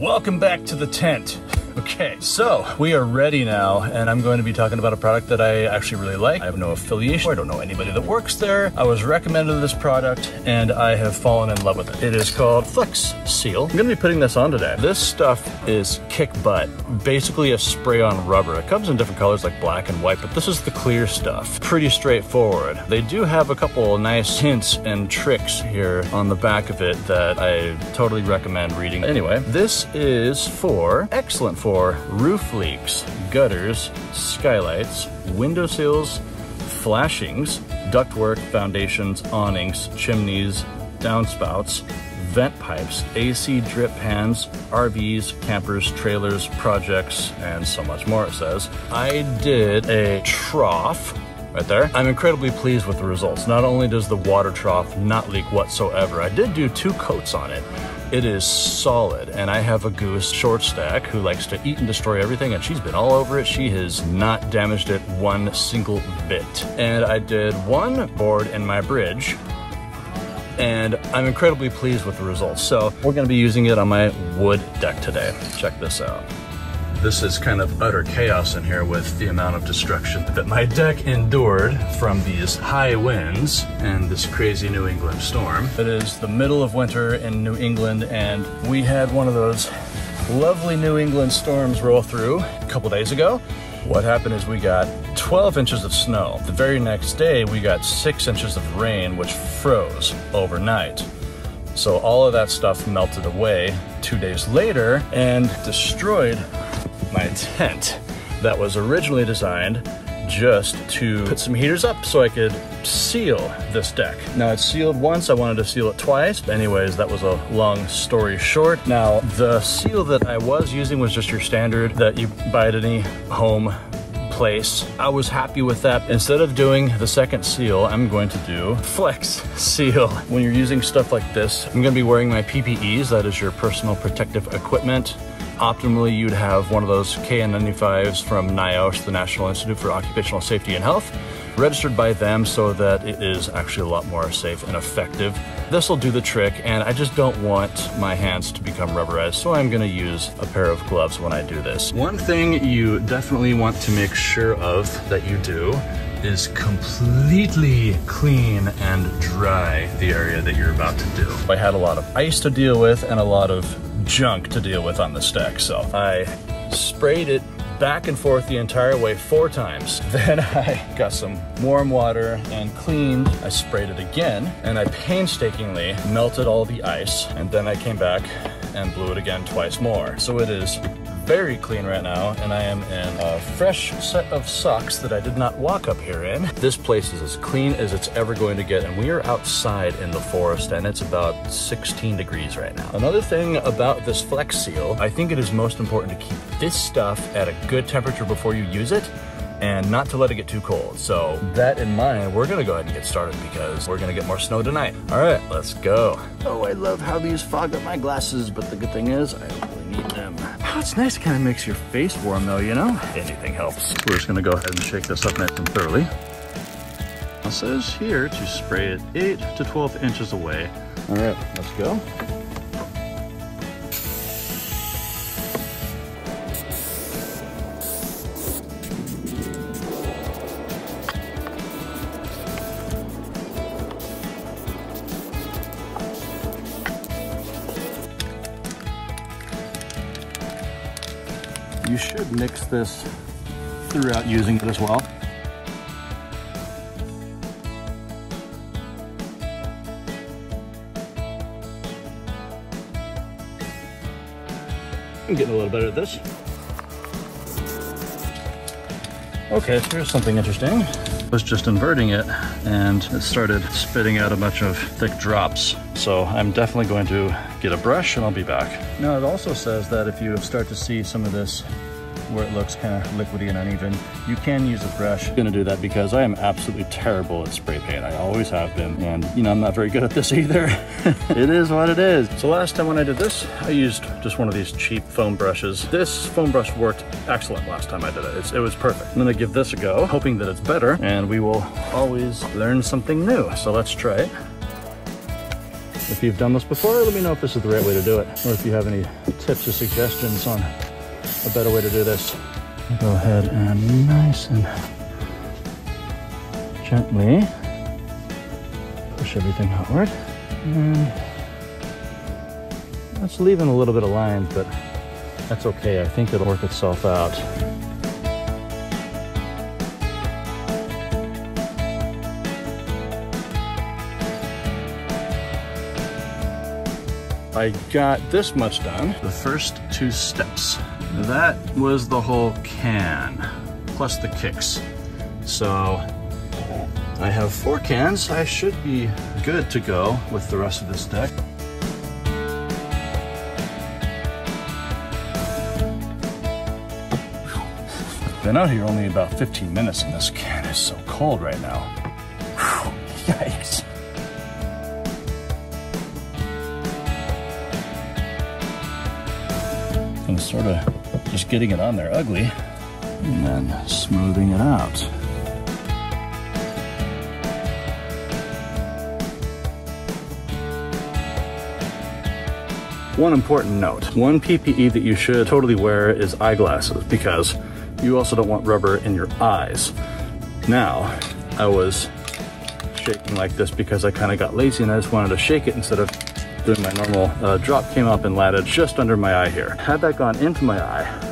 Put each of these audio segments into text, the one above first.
welcome back to the tent. Okay, so we are ready now, and I'm going to be talking about a product that I actually really like. I have no affiliation, I don't know anybody that works there. I was recommended this product, and I have fallen in love with it. It is called Flex Seal. I'm gonna be putting this on today. This stuff is kick butt, basically a spray-on rubber. It comes in different colors like black and white, but this is the clear stuff. Pretty straightforward. They do have a couple nice hints and tricks here on the back of it that I totally recommend reading. Anyway, this is for, excellent for roof leaks, gutters, skylights, window sills, flashings, ductwork, foundations, awnings, chimneys, downspouts, vent pipes, AC drip pans, RVs, campers, trailers, projects, and so much more it says. I did a trough right there. I'm incredibly pleased with the results. Not only does the water trough not leak whatsoever, I did do two coats on it. It is solid, and I have a goose short stack who likes to eat and destroy everything, and she's been all over it. She has not damaged it one single bit. And I did one board in my bridge, and I'm incredibly pleased with the results. So we're gonna be using it on my wood deck today. Check this out. This is kind of utter chaos in here with the amount of destruction that my deck endured from these high winds and this crazy New England storm. It is the middle of winter in New England and we had one of those lovely New England storms roll through a couple days ago. What happened is we got 12 inches of snow. The very next day we got six inches of rain which froze overnight. So all of that stuff melted away two days later and destroyed my tent that was originally designed just to put some heaters up so I could seal this deck. Now it's sealed once, I wanted to seal it twice. Anyways, that was a long story short. Now the seal that I was using was just your standard that you buy at any home place. I was happy with that. Instead of doing the second seal, I'm going to do flex seal. When you're using stuff like this, I'm gonna be wearing my PPEs, that is your personal protective equipment. Optimally, you'd have one of those KN95s from NIOSH, the National Institute for Occupational Safety and Health, registered by them so that it is actually a lot more safe and effective. This will do the trick, and I just don't want my hands to become rubberized, so I'm gonna use a pair of gloves when I do this. One thing you definitely want to make sure of that you do is completely clean and dry the area that you're about to do. I had a lot of ice to deal with and a lot of junk to deal with on the stack so I sprayed it back and forth the entire way four times. Then I got some warm water and cleaned. I sprayed it again and I painstakingly melted all the ice and then I came back and blew it again twice more. So it is very clean right now and I am in a fresh set of socks that I did not walk up here in. This place is as clean as it's ever going to get and we are outside in the forest and it's about 16 degrees right now. Another thing about this Flex Seal, I think it is most important to keep this stuff at a good temperature before you use it and not to let it get too cold. So that in mind, we're gonna go ahead and get started because we're gonna get more snow tonight. All right, let's go. Oh, I love how these fog up my glasses, but the good thing is I don't really need them. Oh, it's nice, kind of makes your face warm though, you know? Anything helps. We're just gonna go ahead and shake this up nice and thoroughly. It says here to spray it eight to 12 inches away. All right, let's go. This throughout using it as well. I'm getting a little better at this. Okay, so here's something interesting. I was just inverting it and it started spitting out a bunch of thick drops. So I'm definitely going to get a brush and I'll be back. Now it also says that if you start to see some of this where it looks kind of liquidy and uneven, you can use a brush. I'm gonna do that because I am absolutely terrible at spray paint. I always have been. And you know, I'm not very good at this either. it is what it is. So last time when I did this, I used just one of these cheap foam brushes. This foam brush worked excellent last time I did it. It's, it was perfect. I'm gonna give this a go, hoping that it's better, and we will always learn something new. So let's try it. If you've done this before, let me know if this is the right way to do it, or if you have any tips or suggestions on a better way to do this. Go ahead and nice and gently push everything outward. And that's leaving a little bit of lines, but that's okay. I think it'll work itself out. I got this much done. The first two steps. That was the whole can, plus the kicks. So I have four cans. I should be good to go with the rest of this deck. Been out here only about 15 minutes and this can is so cold right now. Whew, yikes. And sort of just getting it on there ugly and then smoothing it out. One important note, one PPE that you should totally wear is eyeglasses because you also don't want rubber in your eyes. Now, I was shaking like this because I kind of got lazy and I just wanted to shake it instead of my normal uh, drop came up and landed just under my eye here. Had that gone into my eye,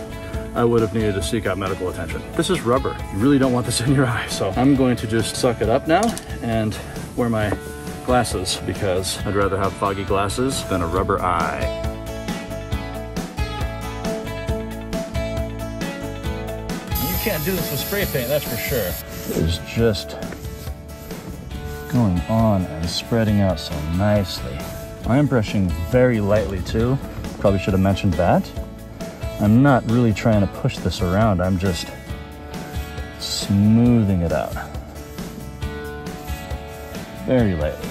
I would have needed to seek out medical attention. This is rubber. You really don't want this in your eye. So I'm going to just suck it up now and wear my glasses because I'd rather have foggy glasses than a rubber eye. You can't do this with spray paint, that's for sure. It is just going on and spreading out so nicely. I'm brushing very lightly too. Probably should have mentioned that. I'm not really trying to push this around. I'm just smoothing it out. Very lightly.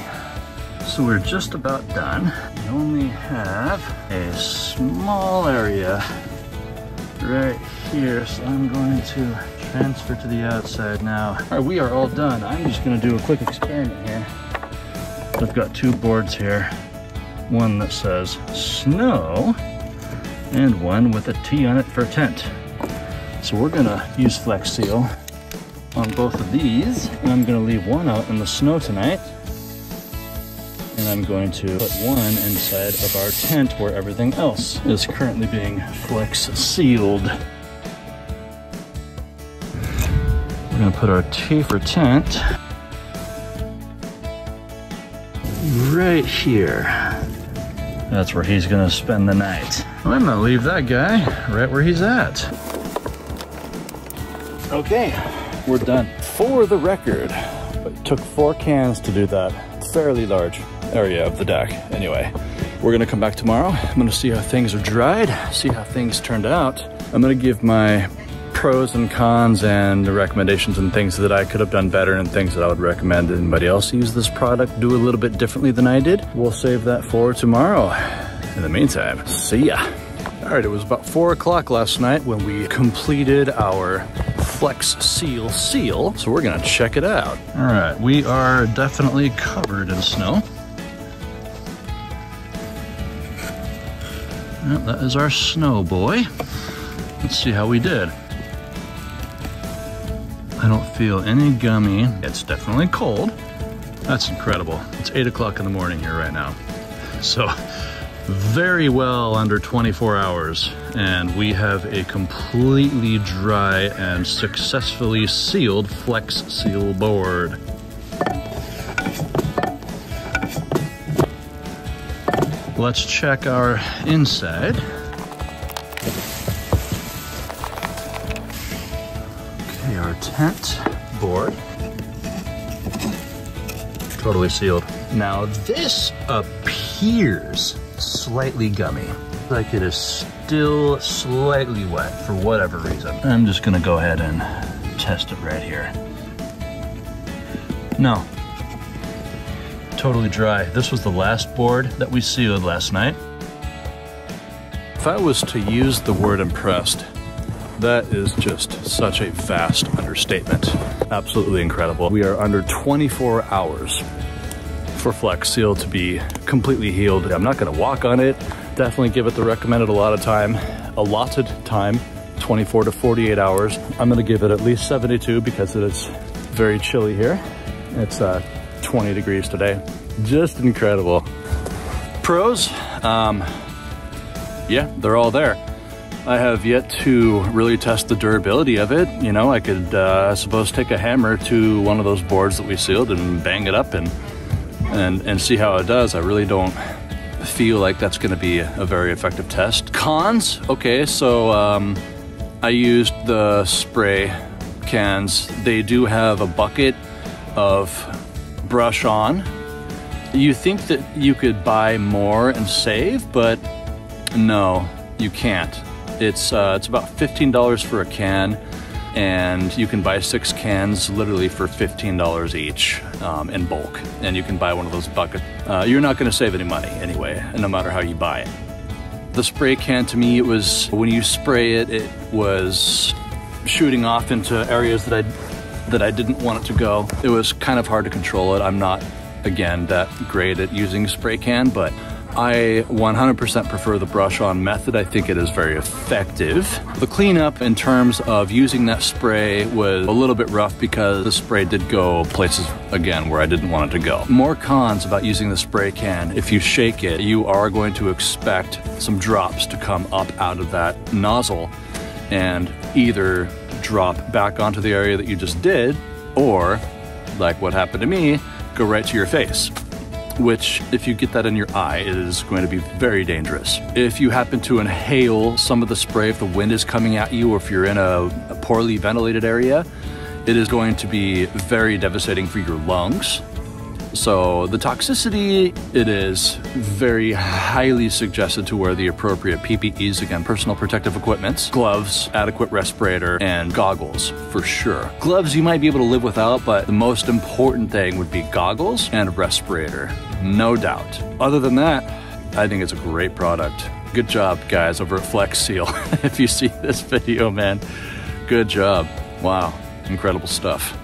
So we're just about done. We only have a small area right here. So I'm going to transfer to the outside now. All right, we are all done. I'm just gonna do a quick experiment here. I've got two boards here. One that says snow and one with a T on it for tent. So we're gonna use Flex Seal on both of these. And I'm gonna leave one out in the snow tonight and I'm going to put one inside of our tent where everything else is currently being flex sealed. We're gonna put our T for tent right here. That's where he's gonna spend the night. I'm gonna leave that guy right where he's at. Okay, we're done. For the record, it took four cans to do that. Fairly large area of the deck. Anyway, we're gonna come back tomorrow. I'm gonna see how things are dried, see how things turned out. I'm gonna give my pros and cons and the recommendations and things that I could have done better and things that I would recommend anybody else use this product do a little bit differently than I did. We'll save that for tomorrow. In the meantime, see ya. All right, it was about four o'clock last night when we completed our Flex Seal seal. So we're gonna check it out. All right, we are definitely covered in snow. Yep, that is our snow boy. Let's see how we did. I don't feel any gummy. It's definitely cold. That's incredible. It's eight o'clock in the morning here right now. So very well under 24 hours and we have a completely dry and successfully sealed Flex Seal board. Let's check our inside. Okay, our tent board. Totally sealed. Now this appears slightly gummy, like it is still slightly wet for whatever reason. I'm just gonna go ahead and test it right here. No, totally dry. This was the last board that we sealed last night. If I was to use the word impressed, that is just such a vast understatement. Absolutely incredible. We are under 24 hours for Flex Seal to be completely healed. I'm not gonna walk on it. Definitely give it the recommended a lot of time, allotted time, 24 to 48 hours. I'm gonna give it at least 72 because it is very chilly here. It's uh, 20 degrees today. Just incredible. Pros, um, yeah, they're all there. I have yet to really test the durability of it. You know, I could, uh, I suppose, take a hammer to one of those boards that we sealed and bang it up and and and see how it does. I really don't feel like that's going to be a very effective test. Cons, okay, so um, I used the spray cans. They do have a bucket of brush on. You think that you could buy more and save, but no, you can't. It's uh, it's about fifteen dollars for a can, and you can buy six cans literally for fifteen dollars each um, in bulk. And you can buy one of those buckets. Uh, you're not going to save any money anyway, no matter how you buy it. The spray can to me, it was when you spray it, it was shooting off into areas that I that I didn't want it to go. It was kind of hard to control it. I'm not, again, that great at using spray can, but I 100% prefer the brush on method. I think it is very effective. The cleanup in terms of using that spray was a little bit rough because the spray did go places again where I didn't want it to go. More cons about using the spray can. If you shake it, you are going to expect some drops to come up out of that nozzle and either drop back onto the area that you just did or like what happened to me, go right to your face which, if you get that in your eye, is going to be very dangerous. If you happen to inhale some of the spray, if the wind is coming at you, or if you're in a, poorly ventilated area, it is going to be very devastating for your lungs. So the toxicity, it is very highly suggested to wear the appropriate PPEs, again, personal protective equipment, gloves, adequate respirator, and goggles for sure. Gloves you might be able to live without, but the most important thing would be goggles and a respirator, no doubt. Other than that, I think it's a great product. Good job, guys, over at Flex Seal. if you see this video, man, good job. Wow, incredible stuff.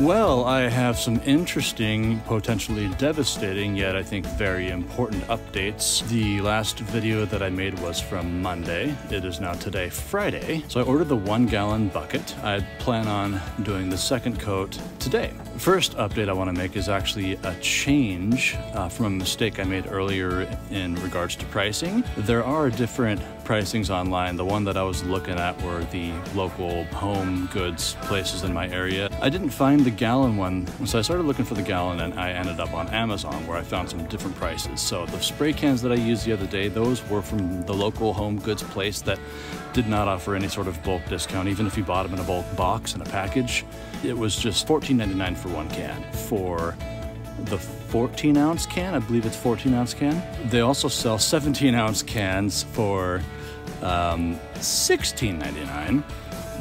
Well, I have some interesting, potentially devastating, yet I think very important updates. The last video that I made was from Monday. It is now today, Friday. So I ordered the one gallon bucket. I plan on doing the second coat today. First update I want to make is actually a change uh, from a mistake I made earlier in regards to pricing. There are different pricings online. The one that I was looking at were the local home goods places in my area. I didn't find the gallon one, so I started looking for the gallon and I ended up on Amazon where I found some different prices. So the spray cans that I used the other day, those were from the local home goods place that did not offer any sort of bulk discount, even if you bought them in a bulk box in a package. It was just $14.99 for one can. For the 14 ounce can, I believe it's 14 ounce can. They also sell 17 ounce cans for um, $16.99.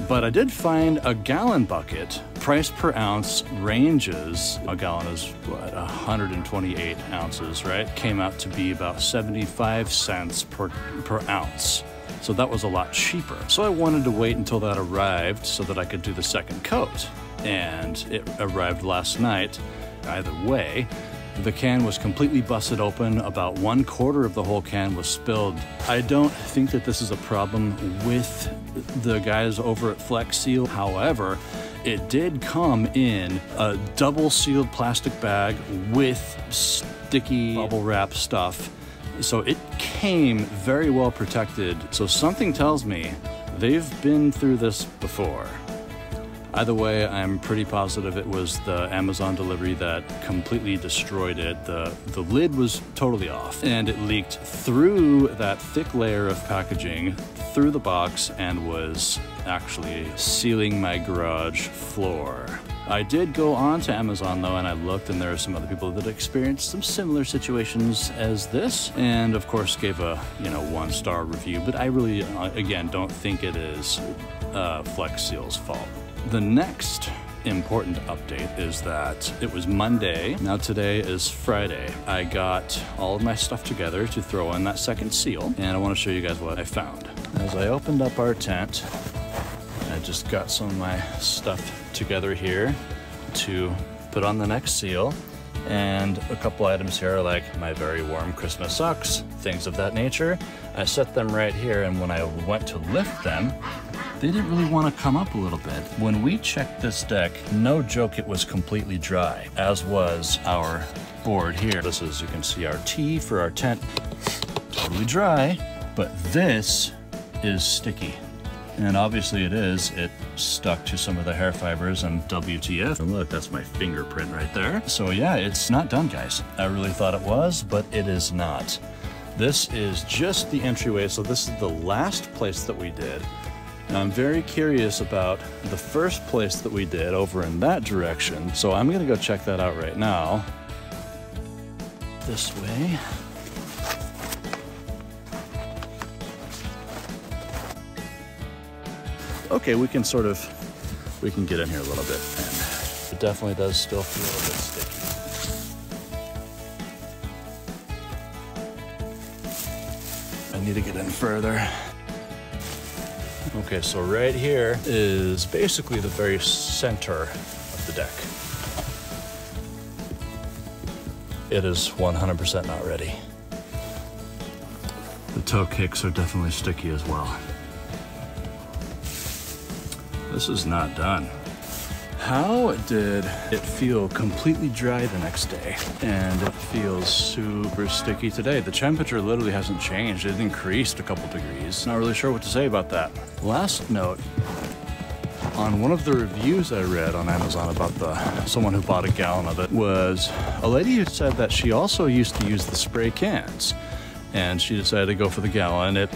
But I did find a gallon bucket. Price per ounce ranges. A gallon is what 128 ounces, right? Came out to be about 75 cents per per ounce. So that was a lot cheaper. So I wanted to wait until that arrived so that I could do the second coat. And it arrived last night. Either way, the can was completely busted open. About one quarter of the whole can was spilled. I don't think that this is a problem with the guys over at Flex Seal. However, it did come in a double sealed plastic bag with sticky bubble wrap stuff. So it came very well protected. So something tells me they've been through this before. Either way, I'm pretty positive it was the Amazon delivery that completely destroyed it. The, the lid was totally off and it leaked through that thick layer of packaging, through the box, and was actually sealing my garage floor. I did go on to Amazon though and I looked and there are some other people that experienced some similar situations as this and of course gave a you know one star review but I really uh, again don't think it is uh, Flex Seal's fault. The next important update is that it was Monday. Now today is Friday. I got all of my stuff together to throw in that second seal, and I want to show you guys what I found. As I opened up our tent, I just got some of my stuff together here to put on the next seal. And a couple items here are like my very warm Christmas socks, things of that nature. I set them right here, and when I went to lift them, they didn't really want to come up a little bit. When we checked this deck, no joke, it was completely dry, as was our board here. This is, you can see our T for our tent, totally dry, but this is sticky. And obviously it is, it stuck to some of the hair fibers and WTF. And oh, look, that's my fingerprint right there. So yeah, it's not done guys. I really thought it was, but it is not. This is just the entryway, so this is the last place that we did. Now I'm very curious about the first place that we did over in that direction, so I'm gonna go check that out right now. This way. Okay, we can sort of, we can get in here a little bit, and it definitely does still feel a bit sticky. I need to get in further. Okay, so right here is basically the very center of the deck. It is 100% not ready. The toe kicks are definitely sticky as well. This is not done. How did it feel completely dry the next day and it feels super sticky today? The temperature literally hasn't changed. It increased a couple degrees. Not really sure what to say about that. Last note, on one of the reviews I read on Amazon about the someone who bought a gallon of it was a lady who said that she also used to use the spray cans and she decided to go for the gallon. It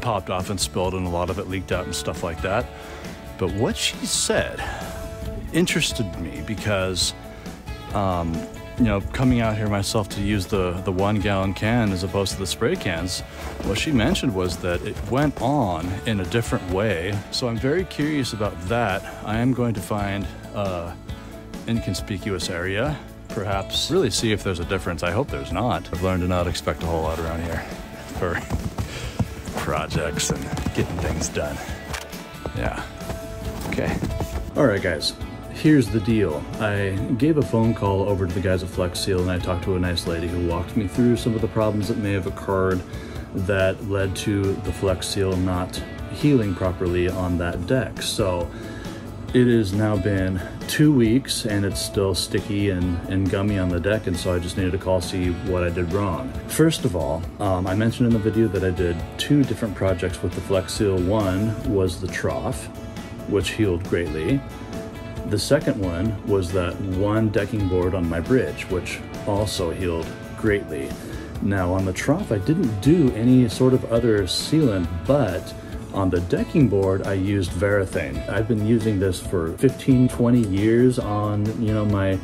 popped off and spilled and a lot of it leaked out and stuff like that. But what she said interested me because, um, you know, coming out here myself to use the, the one gallon can as opposed to the spray cans, what she mentioned was that it went on in a different way. So I'm very curious about that. I am going to find a inconspicuous area, perhaps really see if there's a difference. I hope there's not. I've learned to not expect a whole lot around here for projects and getting things done. Yeah. Okay. All right, guys. Here's the deal. I gave a phone call over to the guys at Flex Seal and I talked to a nice lady who walked me through some of the problems that may have occurred that led to the Flex Seal not healing properly on that deck. So it has now been two weeks and it's still sticky and, and gummy on the deck and so I just needed to call to see what I did wrong. First of all, um, I mentioned in the video that I did two different projects with the Flex Seal. One was the trough which healed greatly. The second one was that one decking board on my bridge, which also healed greatly. Now on the trough, I didn't do any sort of other sealant, but on the decking board, I used Varathane. I've been using this for 15, 20 years on, you know, my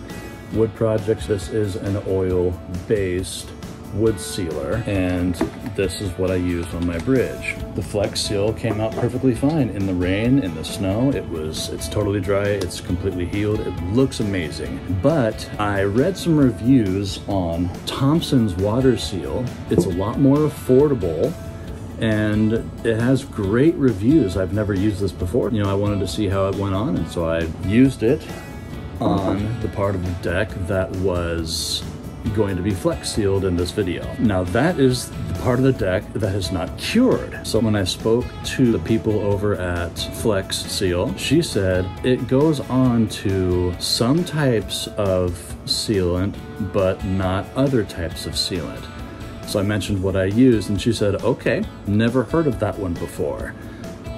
wood projects. This is an oil-based wood sealer and this is what I used on my bridge. The Flex Seal came out perfectly fine in the rain, in the snow. It was, it's totally dry, it's completely healed. It looks amazing. But I read some reviews on Thompson's water seal. It's a lot more affordable and it has great reviews. I've never used this before. You know, I wanted to see how it went on and so I used it on the part of the deck that was going to be flex sealed in this video. Now that is the part of the deck that is not cured. So when I spoke to the people over at Flex Seal, she said it goes on to some types of sealant, but not other types of sealant. So I mentioned what I used and she said, okay, never heard of that one before.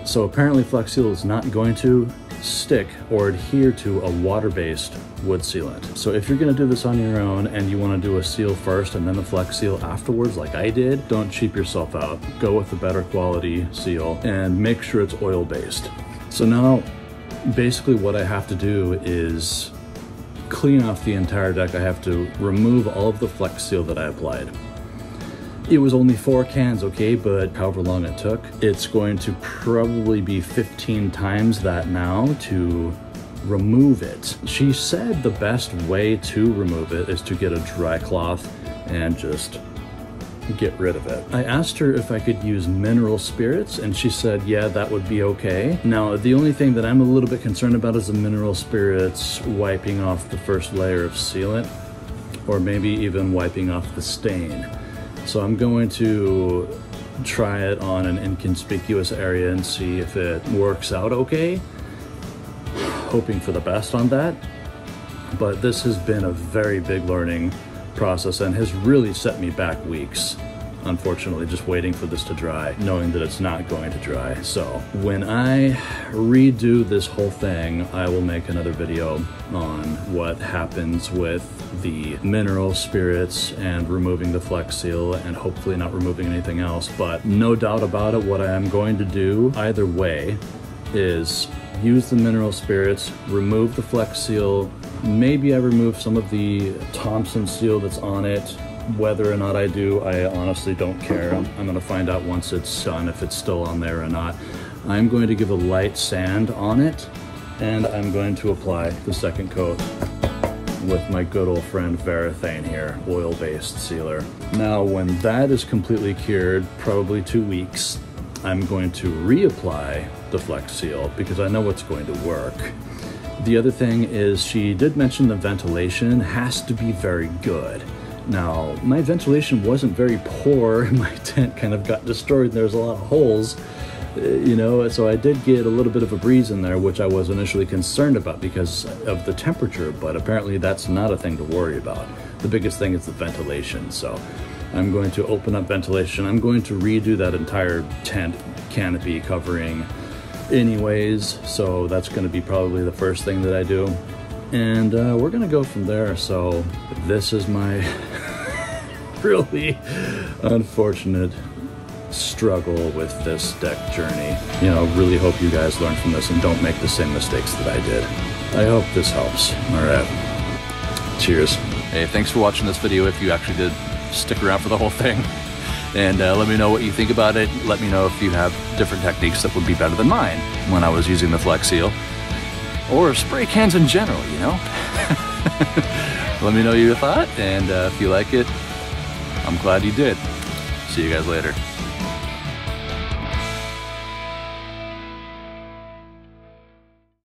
So apparently Flex Seal is not going to stick or adhere to a water-based wood sealant. So if you're gonna do this on your own and you wanna do a seal first and then the flex seal afterwards like I did, don't cheap yourself out. Go with a better quality seal and make sure it's oil-based. So now basically what I have to do is clean off the entire deck. I have to remove all of the flex seal that I applied. It was only four cans, okay, but however long it took, it's going to probably be 15 times that now to remove it. She said the best way to remove it is to get a dry cloth and just get rid of it. I asked her if I could use mineral spirits and she said, yeah, that would be okay. Now, the only thing that I'm a little bit concerned about is the mineral spirits wiping off the first layer of sealant. or maybe even wiping off the stain. So I'm going to try it on an inconspicuous area and see if it works out okay. Hoping for the best on that. But this has been a very big learning process and has really set me back weeks unfortunately, just waiting for this to dry, knowing that it's not going to dry. So when I redo this whole thing, I will make another video on what happens with the mineral spirits and removing the flex seal and hopefully not removing anything else. But no doubt about it, what I am going to do either way is use the mineral spirits, remove the flex seal, maybe I remove some of the Thompson seal that's on it, whether or not I do, I honestly don't care. I'm, I'm gonna find out once it's done if it's still on there or not. I'm going to give a light sand on it and I'm going to apply the second coat with my good old friend Varathane here, oil-based sealer. Now, when that is completely cured, probably two weeks, I'm going to reapply the Flex Seal because I know it's going to work. The other thing is she did mention the ventilation has to be very good. Now, my ventilation wasn't very poor. My tent kind of got destroyed. There was a lot of holes, uh, you know, so I did get a little bit of a breeze in there, which I was initially concerned about because of the temperature, but apparently that's not a thing to worry about. The biggest thing is the ventilation, so I'm going to open up ventilation. I'm going to redo that entire tent canopy covering anyways, so that's going to be probably the first thing that I do and uh, we're gonna go from there. So this is my really unfortunate struggle with this deck journey. You know, really hope you guys learn from this and don't make the same mistakes that I did. I hope this helps. All right. Cheers. Hey, thanks for watching this video if you actually did stick around for the whole thing. And uh, let me know what you think about it. Let me know if you have different techniques that would be better than mine when I was using the Flex Seal or spray cans in general, you know? Let me know your thought, and uh, if you like it, I'm glad you did. See you guys later.